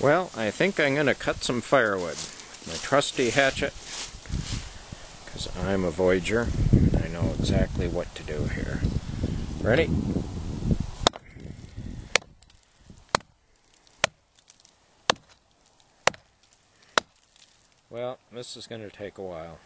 Well, I think I'm going to cut some firewood. My trusty hatchet. Because I'm a Voyager. And I know exactly what to do here. Ready? Well, this is going to take a while.